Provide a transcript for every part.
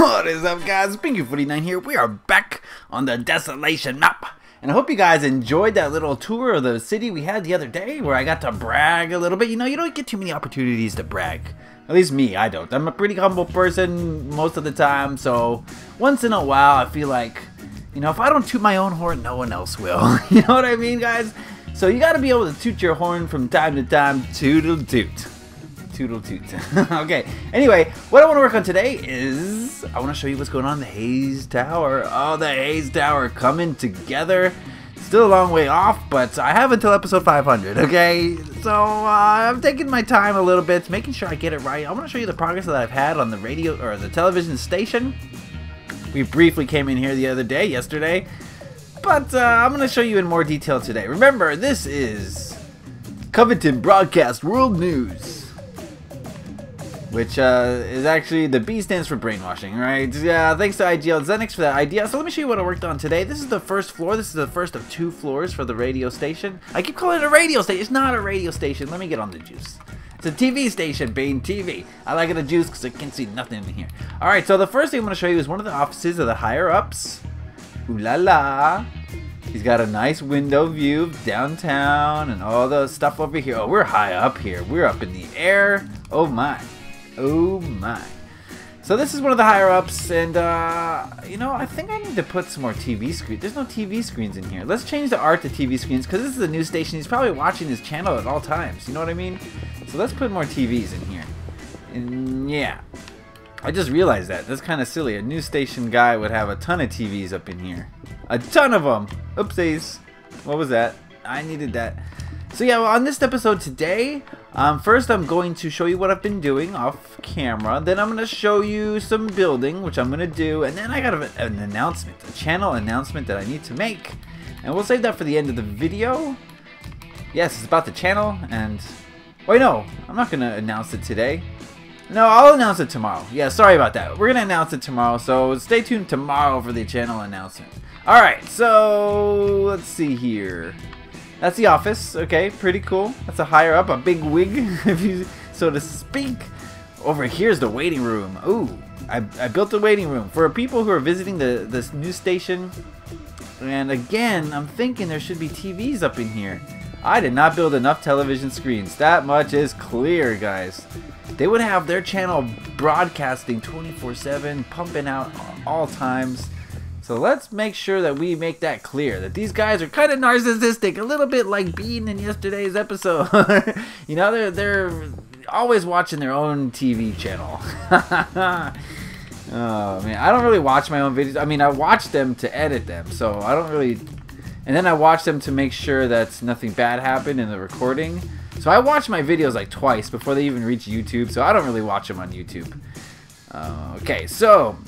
what is up guys, Pinky49 here. We are back on the Desolation map. And I hope you guys enjoyed that little tour of the city we had the other day where I got to brag a little bit. You know, you don't get too many opportunities to brag. At least me, I don't. I'm a pretty humble person most of the time, so once in a while I feel like, you know, if I don't toot my own horn, no one else will. you know what I mean, guys? So you gotta be able to toot your horn from time to time, toodle toot toodle toot. okay, anyway, what I want to work on today is I want to show you what's going on in the Hayes Tower. Oh, the Hayes Tower coming together. Still a long way off, but I have until episode 500, okay? So uh, I'm taking my time a little bit, making sure I get it right. I want to show you the progress that I've had on the radio or the television station. We briefly came in here the other day, yesterday, but uh, I'm going to show you in more detail today. Remember, this is Coveton Broadcast World News which uh, is actually the B stands for brainwashing, right? Yeah, thanks to IGL Zenix for that idea. So let me show you what I worked on today. This is the first floor. This is the first of two floors for the radio station. I keep calling it a radio station. It's not a radio station. Let me get on the juice. It's a TV station, Bane TV. I like it a juice because I can see nothing in here. All right, so the first thing I'm going to show you is one of the offices of the higher ups. Ooh la la. He's got a nice window view of downtown and all the stuff over here. Oh, we're high up here. We're up in the air. Oh my. Oh my. So this is one of the higher ups, and uh, you know, I think I need to put some more TV screens. There's no TV screens in here. Let's change the art to TV screens, because this is a new station. He's probably watching his channel at all times. You know what I mean? So let's put more TVs in here. And yeah. I just realized that. That's kind of silly. A new station guy would have a ton of TVs up in here. A ton of them! Oopsies. What was that? I needed that. So yeah, well, on this episode today, um, first I'm going to show you what I've been doing off camera. Then I'm going to show you some building, which I'm going to do. And then I got a, an announcement, a channel announcement that I need to make. And we'll save that for the end of the video. Yes, it's about the channel. And, wait, no, I'm not going to announce it today. No, I'll announce it tomorrow. Yeah, sorry about that. We're going to announce it tomorrow. So stay tuned tomorrow for the channel announcement. Alright, so let's see here. That's the office. Okay, pretty cool. That's a higher up, a big wig, if you so to speak. Over here's the waiting room. Ooh, I, I built a waiting room for people who are visiting the this new station. And again, I'm thinking there should be TVs up in here. I did not build enough television screens. That much is clear, guys. They would have their channel broadcasting 24-7, pumping out all times. So let's make sure that we make that clear that these guys are kind of narcissistic, a little bit like Bean in yesterday's episode. you know, they're they're always watching their own TV channel. oh man, I don't really watch my own videos. I mean, I watch them to edit them, so I don't really. And then I watch them to make sure that nothing bad happened in the recording. So I watch my videos like twice before they even reach YouTube. So I don't really watch them on YouTube. Uh, okay, so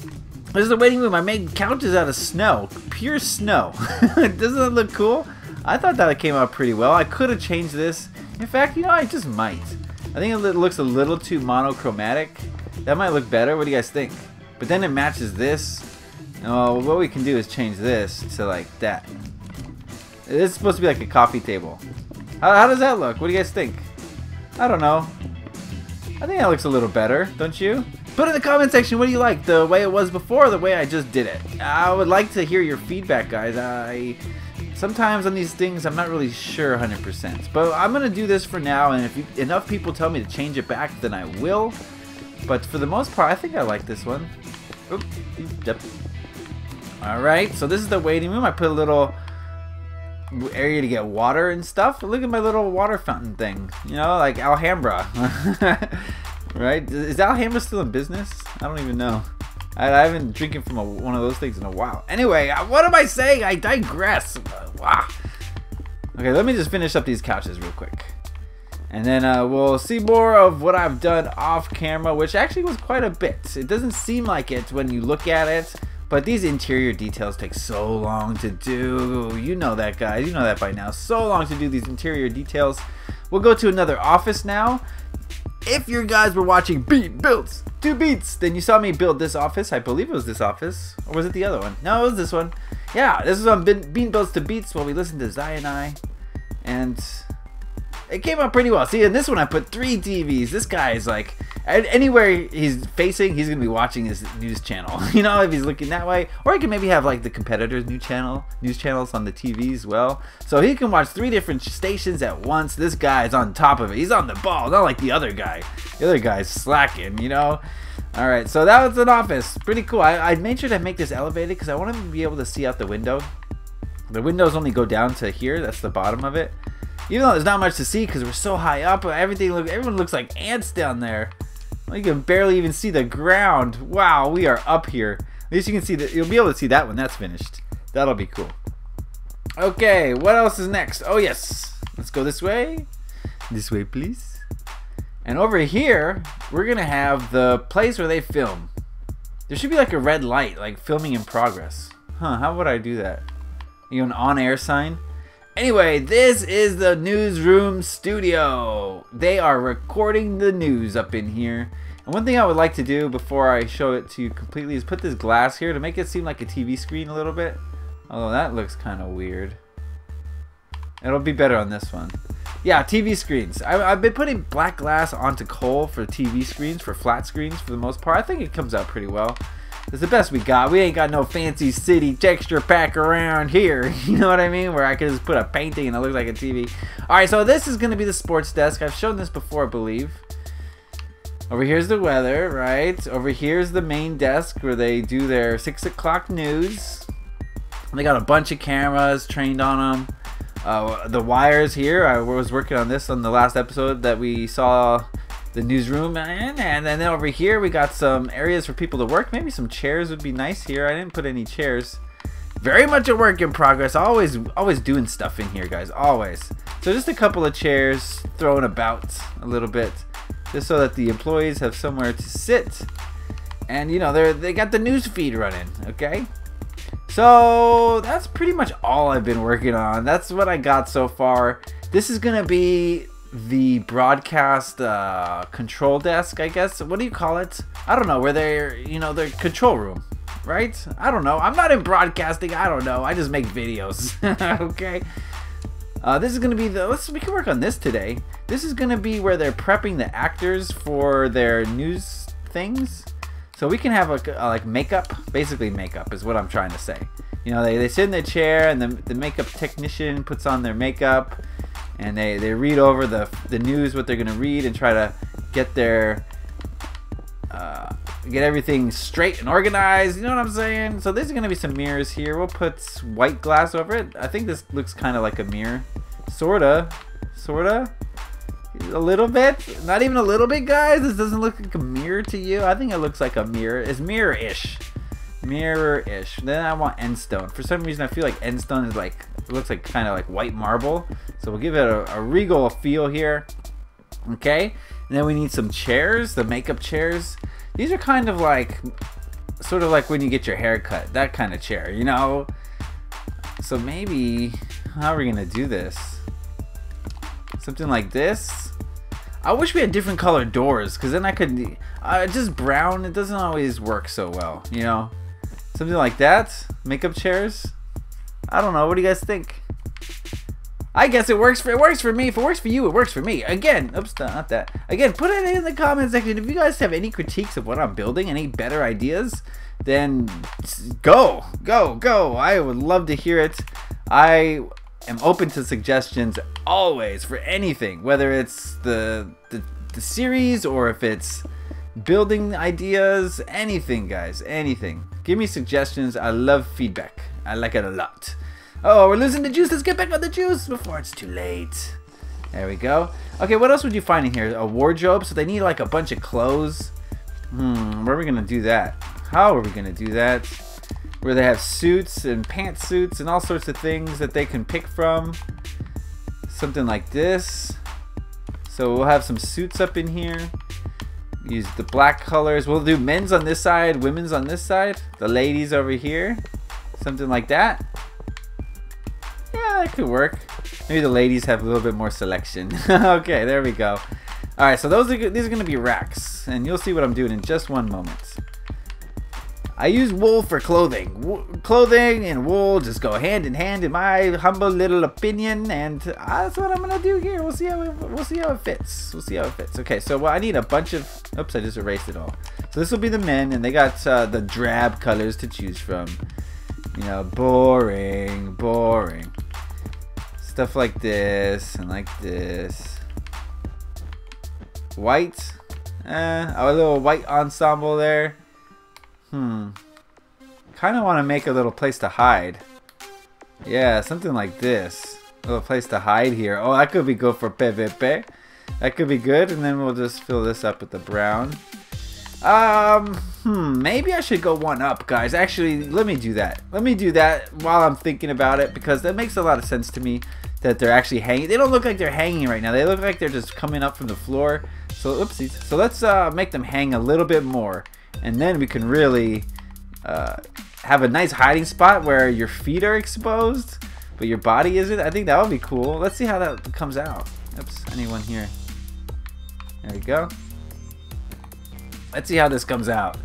this is the waiting room. I made couches out of snow. Pure snow. Doesn't that look cool? I thought that came out pretty well. I could have changed this. In fact, you know, I just might. I think it looks a little too monochromatic. That might look better. What do you guys think? But then it matches this. Oh, what we can do is change this to like that. This is supposed to be like a coffee table. How, how does that look? What do you guys think? I don't know. I think that looks a little better, don't you? Put in the comment section what do you like, the way it was before the way I just did it. I would like to hear your feedback, guys. I Sometimes on these things I'm not really sure 100%. But I'm going to do this for now, and if you, enough people tell me to change it back, then I will. But for the most part, I think I like this one. Oop, yep. Alright, so this is the waiting room. I put a little area to get water and stuff. Look at my little water fountain thing. You know, like Alhambra. Right? Is Alhambra still in business? I don't even know. I, I haven't drinking from a, one of those things in a while. Anyway, uh, what am I saying? I digress. Wow. Okay, let me just finish up these couches real quick. And then uh, we'll see more of what I've done off camera, which actually was quite a bit. It doesn't seem like it when you look at it, but these interior details take so long to do. You know that, guys. You know that by now. So long to do these interior details. We'll go to another office now. If you guys were watching Bean Builds to Beats, then you saw me build this office. I believe it was this office. Or was it the other one? No, it was this one. Yeah, this is on Bean Builds to Beats while we listen to Zion I. And it came out pretty well. See, in this one I put three TVs. This guy is like, anywhere he's facing, he's gonna be watching his news channel. You know, if he's looking that way, or he can maybe have like the competitors' new channel, news channels on the TV as well. So he can watch three different stations at once. This guy is on top of it. He's on the ball, not like the other guy. The other guy's slacking. You know. All right, so that was an office. Pretty cool. I, I made sure to make this elevated because I want to be able to see out the window. The windows only go down to here. That's the bottom of it. Even though there's not much to see because we're so high up, everything look everyone looks like ants down there. You can barely even see the ground. Wow, we are up here. At least you can see that. You'll be able to see that when that's finished. That'll be cool. Okay, what else is next? Oh yes, let's go this way. This way, please. And over here, we're gonna have the place where they film. There should be like a red light, like filming in progress. Huh? How would I do that? You know, an on-air sign. Anyway, this is the newsroom studio. They are recording the news up in here. And one thing I would like to do before I show it to you completely is put this glass here to make it seem like a TV screen a little bit. Although that looks kind of weird. It'll be better on this one. Yeah, TV screens. I, have been putting black glass onto coal for TV screens, for flat screens for the most part. I think it comes out pretty well. It's the best we got. We ain't got no fancy city texture pack around here. You know what I mean? Where I could just put a painting and it looks like a TV. Alright, so this is going to be the sports desk. I've shown this before, I believe. Over here's the weather, right? Over here's the main desk where they do their 6 o'clock news. They got a bunch of cameras trained on them. Uh, the wires here, I was working on this on the last episode that we saw the newsroom and, and then over here we got some areas for people to work. Maybe some chairs would be nice here. I didn't put any chairs. Very much a work in progress. Always always doing stuff in here guys. Always. So just a couple of chairs thrown about a little bit just so that the employees have somewhere to sit. And you know they're they got the news feed running okay? So that's pretty much all I've been working on. That's what I got so far. This is gonna be the broadcast uh, control desk, I guess. What do you call it? I don't know. Where they're, you know, their control room, right? I don't know. I'm not in broadcasting. I don't know. I just make videos. okay. Uh, this is gonna be the. Let's we can work on this today. This is gonna be where they're prepping the actors for their news things. So we can have like uh, like makeup, basically makeup is what I'm trying to say. You know, they, they sit in the chair and the, the makeup technician puts on their makeup and they, they read over the, the news, what they're going to read, and try to get their uh, get everything straight and organized. You know what I'm saying? So there's going to be some mirrors here. We'll put white glass over it. I think this looks kind of like a mirror. Sorta. Sorta. A little bit. Not even a little bit, guys. This doesn't look like a mirror to you. I think it looks like a mirror. It's mirror-ish. Mirror-ish. Then I want endstone. For some reason, I feel like endstone is like looks like kind of like white marble. So we'll give it a, a regal feel here. Okay. And then we need some chairs, the makeup chairs. These are kind of like, sort of like when you get your hair cut. That kind of chair, you know? So maybe, how are we to do this? Something like this? I wish we had different colored doors because then I could, uh, just brown, it doesn't always work so well, you know? Something like that. Makeup chairs. I don't know. What do you guys think? I guess it works for it works for me. If it works for you, it works for me. Again, oops, not that. Again, put it in the comment section. If you guys have any critiques of what I'm building, any better ideas, then go, go, go. I would love to hear it. I am open to suggestions always for anything, whether it's the the, the series or if it's building ideas, anything, guys, anything. Give me suggestions. I love feedback. I like it a lot. Oh, we're losing the juice. Let's get back on the juice before it's too late. There we go. Okay, what else would you find in here? A wardrobe? So they need like a bunch of clothes. Hmm, where are we to do that? How are we to do that? Where they have suits and pantsuits and all sorts of things that they can pick from. Something like this. So we'll have some suits up in here. Use the black colors. We'll do men's on this side, women's on this side. The ladies over here. Something like that. Yeah, that could work. Maybe the ladies have a little bit more selection. okay, there we go. Alright, so those are these are to be racks. And you'll see what I'm doing in just one moment. I use wool for clothing. Wo clothing and wool just go hand in hand in my humble little opinion, and that's what I'm gonna do here. We'll see how it, we'll see how it fits. We'll see how it fits. Okay, so well, I need a bunch of. Oops, I just erased it all. So this will be the men, and they got uh, the drab colors to choose from. You know, boring, boring. Stuff like this and like this. White. Eh, a little white ensemble there. Hmm. Kind of want to make a little place to hide. Yeah, something like this. A little place to hide here. Oh, that could be good for PvP. That could be good, and then we'll just fill this up with the brown. Um, hmm, maybe I should go one up, guys. Actually, let me do that. Let me do that while I'm thinking about it, because that makes a lot of sense to me that they're actually hanging. They don't look like they're hanging right now. They look like they're just coming up from the floor. So, oopsies. So let's uh, make them hang a little bit more and then we can really uh, have a nice hiding spot where your feet are exposed but your body isn't. I think that would be cool. Let's see how that comes out. Oops anyone here? There we go. Let's see how this comes out.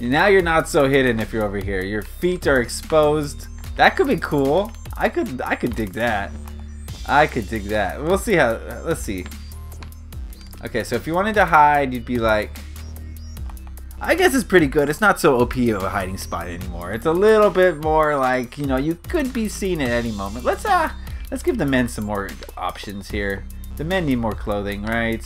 Now you're not so hidden if you're over here. Your feet are exposed. That could be cool. I could I could dig that. I could dig that. We'll see how let's see. Okay so if you wanted to hide you'd be like I guess it's pretty good. It's not so OP of a hiding spot anymore. It's a little bit more like, you know, you could be seen at any moment. Let's uh let's give the men some more options here. The men need more clothing, right?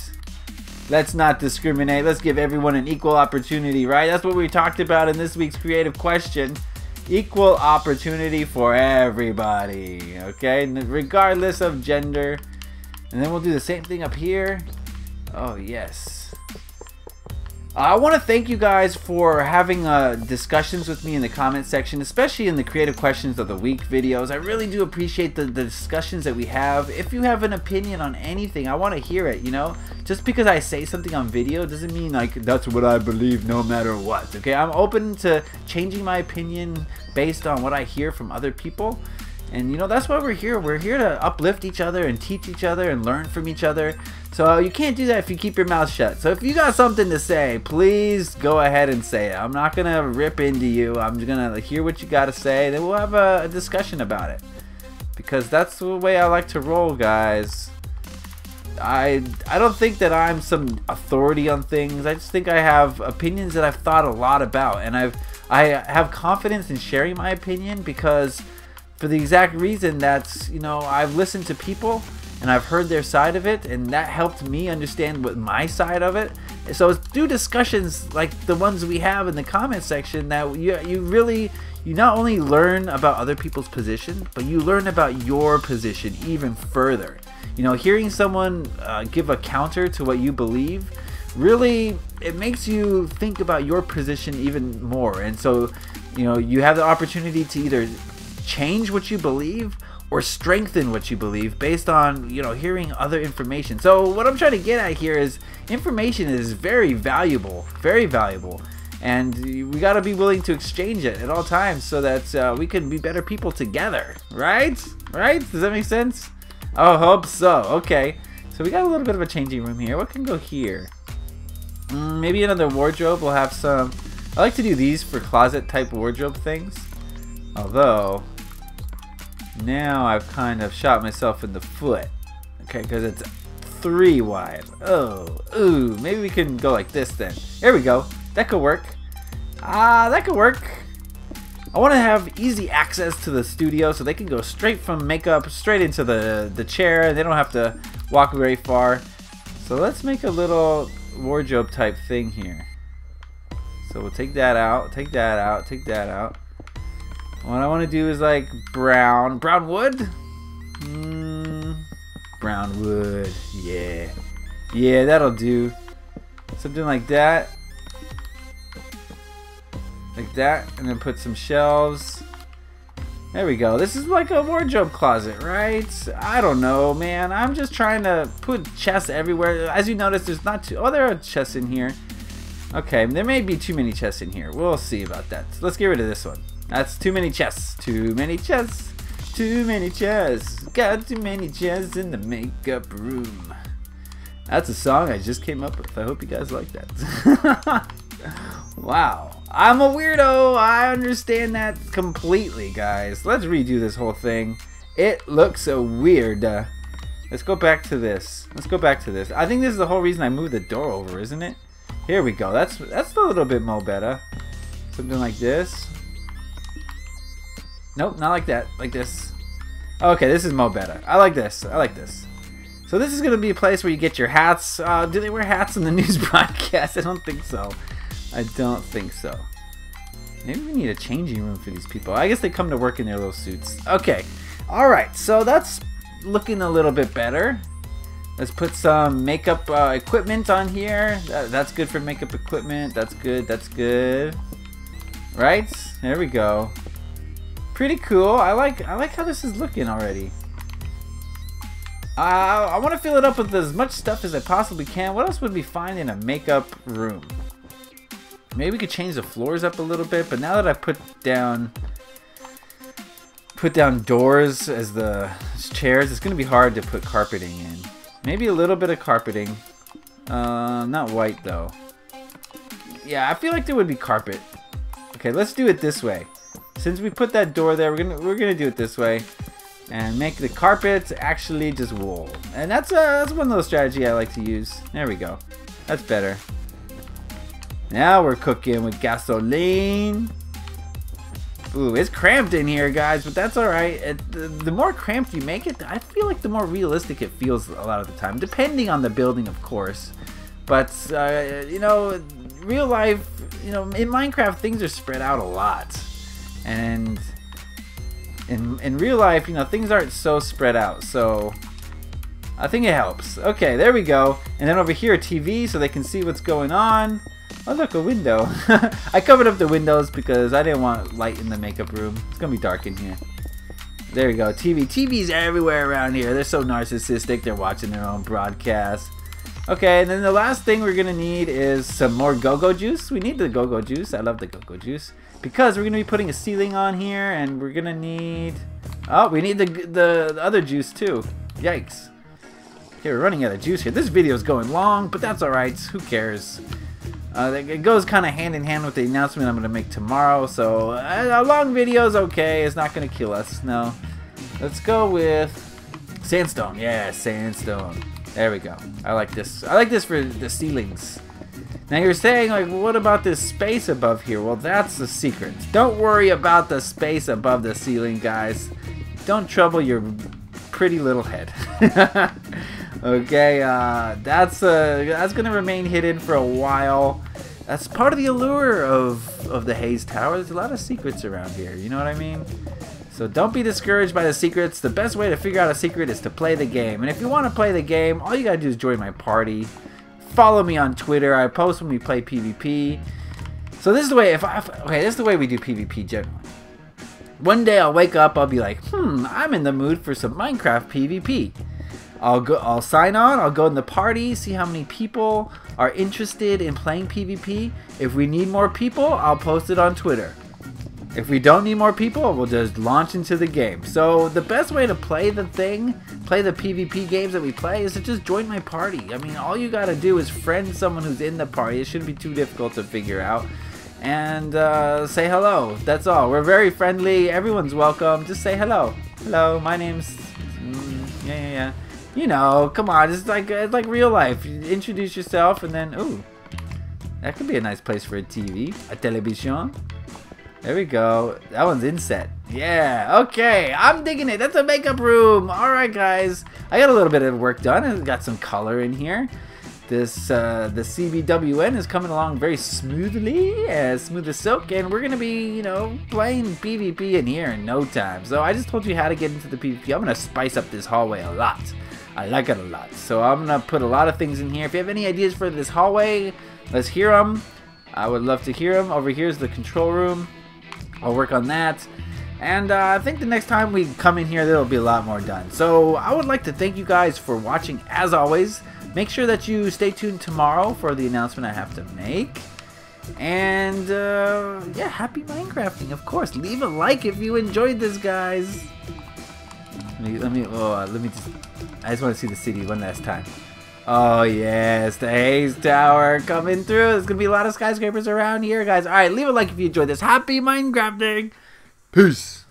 Let's not discriminate. Let's give everyone an equal opportunity, right? That's what we talked about in this week's creative question. Equal opportunity for everybody, okay? Regardless of gender. And then we'll do the same thing up here. Oh, yes. I want to thank you guys for having uh, discussions with me in the comment section, especially in the creative questions of the week videos. I really do appreciate the, the discussions that we have. If you have an opinion on anything, I want to hear it, you know? Just because I say something on video doesn't mean like that's what I believe no matter what, okay? I'm open to changing my opinion based on what I hear from other people. And you know, that's why we're here. We're here to uplift each other and teach each other and learn from each other. So uh, you can't do that if you keep your mouth shut. So if you got something to say, please go ahead and say it. I'm not gonna rip into you. I'm just gonna hear what you got to say. Then we'll have a, a discussion about it. Because that's the way I like to roll, guys. I I don't think that I'm some authority on things. I just think I have opinions that I've thought a lot about, and I've I have confidence in sharing my opinion because for the exact reason that's, you know I've listened to people and I've heard their side of it, and that helped me understand what my side of it. So it's through discussions like the ones we have in the comment section that you you really you not only learn about other people's position, but you learn about your position even further. You know, hearing someone uh, give a counter to what you believe really it makes you think about your position even more, and so you know you have the opportunity to either change what you believe or strengthen what you believe based on you know hearing other information. So what i'm trying to get at here is information is very valuable very valuable. And we got to be willing to exchange it at all times so that uh, we can be better people together. Right? Right? Does that make sense? I hope so. Okay. So we got a little bit of a changing room here. What can go here? Mm, maybe another wardrobe. We'll have some. I like to do these for closet type wardrobe things. Although now I've kind of shot myself in the foot. Okay, because it's three wide. Oh, ooh, maybe we can go like this then. There we go. That could work. Ah, that could work. I want to have easy access to the studio so they can go straight from makeup straight into the, the chair. They don't have to walk very far. So let's make a little wardrobe type thing here. So we'll take that out, take that out, take that out. What I want to do is like brown. Brown wood? Mm, brown wood. Yeah. Yeah, that'll do. Something like that. Like that. And then put some shelves. There we go. This is like a wardrobe closet, right? I don't know, man. I'm just trying to put chests everywhere. As you notice, there's not too... Oh, there are chests in here. Okay, there may be too many chests in here. We'll see about that. let's get rid of this one. That's too many chests. Too many chests. Too many chests. Got too many chests in the makeup room. That's a song I just came up with. I hope you guys like that. wow. I'm a weirdo. I understand that completely, guys. Let's redo this whole thing. It looks so weird. Let's go back to this. Let's go back to this. I think this is the whole reason I moved the door over, isn't it? Here we go. That's that's a little bit more better. Something like this. Nope, not like that. Like this. Okay, this is mo better. I like this. I like this. So this is going to be a place where you get your hats. Uh, do they wear hats in the news broadcast? I don't think so. I don't think so. Maybe we need a changing room for these people. I guess they come to work in their little suits. Okay. Alright, so that's looking a little bit better. Let's put some makeup uh, equipment on here. That, that's good for makeup equipment. That's good. That's good. Right? There we go. Pretty cool. I like I like how this is looking already. Uh, I want to fill it up with as much stuff as I possibly can. What else would we find in a makeup room? Maybe we could change the floors up a little bit, but now that I've put down put down doors as the chairs, it's going to be hard to put carpeting in. Maybe a little bit of carpeting. Uh, not white though. Yeah, I feel like there would be carpet. Okay, let's do it this way. Since we put that door there, we're gonna we're gonna do it this way, and make the carpets actually just wool. And that's uh that's one little strategy I like to use. There we go. That's better. Now we're cooking with gasoline. Ooh, it's cramped in here, guys, but that's alright. The, the more cramped you make it, I feel like the more realistic it feels a lot of the time, depending on the building, of course. But, uh, you know, real life, you know, in Minecraft, things are spread out a lot. And in, in real life, you know, things aren't so spread out. So I think it helps. Okay, there we go. And then over here, TV so they can see what's going on. Oh, look, a window. I covered up the windows because I didn't want light in the makeup room. It's going to be dark in here. There we go. TV. TV's everywhere around here. They're so narcissistic. They're watching their own broadcast. Okay, and then the last thing we're going to need is some more go-go juice. We need the go-go juice. I love the go-go juice. Because we're going to be putting a ceiling on here, and we're going to need... Oh, we need the, the, the other juice, too. Yikes. Okay, we're running out of juice here. This video is going long, but that's alright. Who cares? Uh, it goes kind of hand in hand with the announcement I'm going to make tomorrow, so uh, a long video is okay. It's not going to kill us. No. Let's go with sandstone. Yeah, sandstone. There we go. I like this. I like this for the ceilings. Now you're saying, like, what about this space above here? Well, that's the secret. Don't worry about the space above the ceiling, guys. Don't trouble your pretty little head. okay, uh, that's uh, that's gonna remain hidden for a while. That's part of the allure of of the Hayes Tower. There's a lot of secrets around here. You know what I mean? So don't be discouraged by the secrets. The best way to figure out a secret is to play the game. And if you want to play the game, all you gotta do is join my party. Follow me on Twitter. I post when we play PvP. So this is the way. If I okay, this is the way we do PvP generally. One day I'll wake up, I'll be like, hmm, I'm in the mood for some Minecraft PvP. I'll go I'll sign on, I'll go in the party, see how many people are interested in playing PvP. If we need more people, I'll post it on Twitter. If we don't need more people, we'll just launch into the game. So the best way to play the thing, play the PvP games that we play, is to just join my party. I mean, all you gotta do is friend someone who's in the party. It shouldn't be too difficult to figure out. And uh, say hello. That's all. We're very friendly. Everyone's welcome. Just say hello. Hello, my name's... Mm, yeah, yeah, yeah you know, come on, it's like it's like real life. Introduce yourself and then, ooh, that could be a nice place for a TV, a television. There we go. That one's inset. Yeah, okay. I'm digging it. That's a makeup room. All right, guys. I got a little bit of work done. I got some color in here. This uh, the CBWN is coming along very smoothly, as smooth as silk, and we're gonna be, you know, playing PvP in here in no time. So I just told you how to get into the PvP. I'm gonna spice up this hallway a lot. I like it a lot. So I'm going to put a lot of things in here. If you have any ideas for this hallway, let's hear them. I would love to hear them. Over here is the control room. I'll work on that. And uh, I think the next time we come in here, there'll be a lot more done. So I would like to thank you guys for watching as always. Make sure that you stay tuned tomorrow for the announcement I have to make. And uh, yeah, happy Minecrafting, of course. Leave a like if you enjoyed this, guys. Let me, let me, oh, let me just, I just want to see the city one last time. Oh yes, the Hayes Tower coming through. There's gonna be a lot of skyscrapers around here, guys. All right, leave a like if you enjoyed this. Happy Minecrafting. Peace.